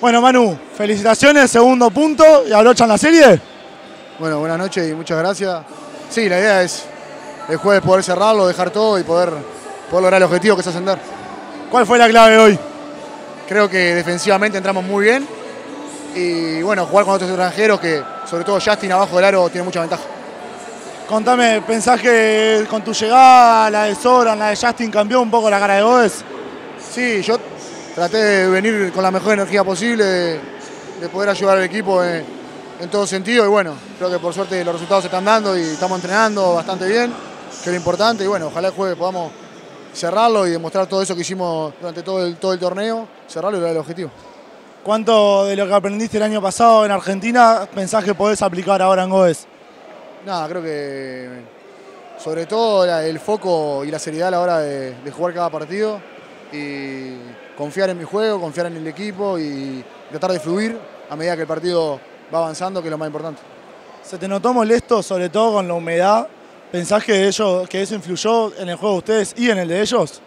Bueno, Manu, felicitaciones, segundo punto y abrochan la serie. Bueno, buenas noches y muchas gracias. Sí, la idea es el jueves poder cerrarlo, dejar todo y poder, poder lograr el objetivo que es ascender. ¿Cuál fue la clave hoy? Creo que defensivamente entramos muy bien y bueno, jugar con otros extranjeros que sobre todo Justin abajo del aro tiene mucha ventaja. Contame, ¿pensás que con tu llegada, la de Soran, la de Justin, cambió un poco la cara de Goes? Sí, yo traté de venir con la mejor energía posible, de, de poder ayudar al equipo en, en, todo sentido y bueno, creo que por suerte los resultados se están dando y estamos entrenando bastante bien, que es lo importante y bueno, ojalá el jueves podamos cerrarlo y demostrar todo eso que hicimos durante todo el, todo el torneo, cerrarlo y lograr el objetivo. ¿Cuánto de lo que aprendiste el año pasado en Argentina pensás que podés aplicar ahora en Goes? Nada, creo que sobre todo el foco y la seriedad a la hora de, de jugar cada partido y confiar en mi juego, confiar en el equipo y tratar de fluir a medida que el partido va avanzando, que es lo más importante. ¿Se te notó molesto, sobre todo con la humedad? ¿Pensás que, ellos, que eso influyó en el juego de ustedes y en el de ellos?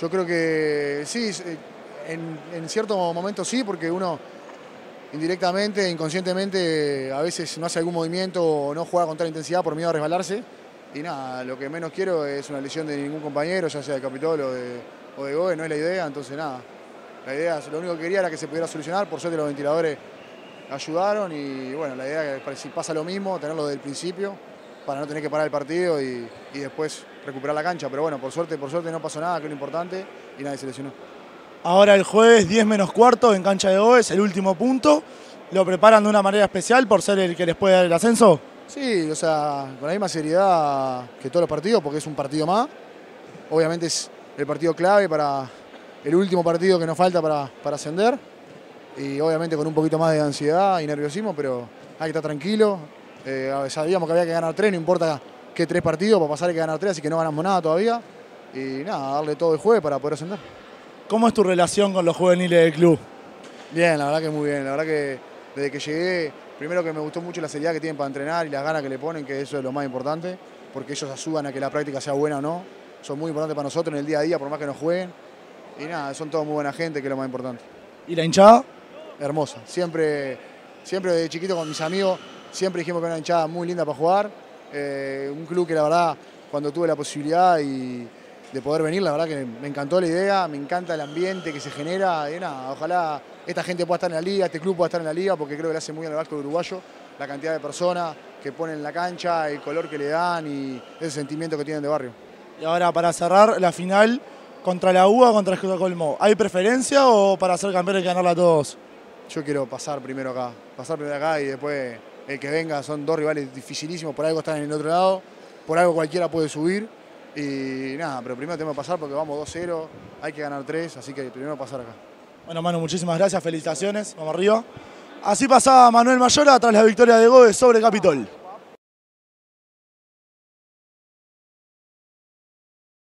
Yo creo que sí, en, en cierto momento sí, porque uno indirectamente, inconscientemente, a veces no hace algún movimiento o no juega con tal intensidad por miedo a resbalarse. Y nada, lo que menos quiero es una lesión de ningún compañero, ya sea de Capitol o de, o de Goe, no es la idea, entonces nada. La idea, lo único que quería era que se pudiera solucionar, por suerte los ventiladores ayudaron y bueno, la idea es que si pasa lo mismo, tenerlo desde el principio, para no tener que parar el partido y, y después recuperar la cancha. Pero bueno, por suerte, por suerte no pasó nada, que es lo importante, y nadie se lesionó. Ahora el jueves 10 menos cuarto en cancha de Goes, el último punto. ¿Lo preparan de una manera especial por ser el que les puede dar el ascenso? Sí, o sea, con la misma seriedad que todos los partidos, porque es un partido más. Obviamente es el partido clave para el último partido que nos falta para, para ascender. Y obviamente con un poquito más de ansiedad y nerviosismo, pero hay que estar tranquilo. Eh, sabíamos que había que ganar tres, no importa qué tres partidos, para pasar hay que ganar tres, así que no ganamos nada todavía. Y nada, darle todo el jueves para poder ascender. ¿Cómo es tu relación con los juveniles del club? Bien, la verdad que muy bien. La verdad que desde que llegué, primero que me gustó mucho la seriedad que tienen para entrenar y las ganas que le ponen, que eso es lo más importante, porque ellos ayudan a que la práctica sea buena o no. Son muy importantes para nosotros en el día a día, por más que nos jueguen. Y nada, son todos muy buena gente, que es lo más importante. ¿Y la hinchada? Hermosa. Siempre, siempre de chiquito con mis amigos, siempre dijimos que era una hinchada muy linda para jugar. Eh, un club que la verdad, cuando tuve la posibilidad y de poder venir, la verdad que me encantó la idea, me encanta el ambiente que se genera. Y nada, ojalá esta gente pueda estar en la liga, este club pueda estar en la liga, porque creo que le hace muy bien al básquet uruguayo, la cantidad de personas que ponen en la cancha, el color que le dan y ese sentimiento que tienen de barrio. Y ahora para cerrar la final contra la UA contra Estocolmo, ¿hay preferencia o para ser campeón hay que ganarla a todos? Yo quiero pasar primero acá, pasar primero acá y después el que venga, son dos rivales dificilísimos, por algo están en el otro lado, por algo cualquiera puede subir y nada, pero primero tenemos que pasar porque vamos 2-0, hay que ganar 3, así que primero pasar acá. Bueno, Manu, muchísimas gracias, felicitaciones, vamos arriba. Así pasaba Manuel Mayora tras la victoria de Goes sobre Capitol.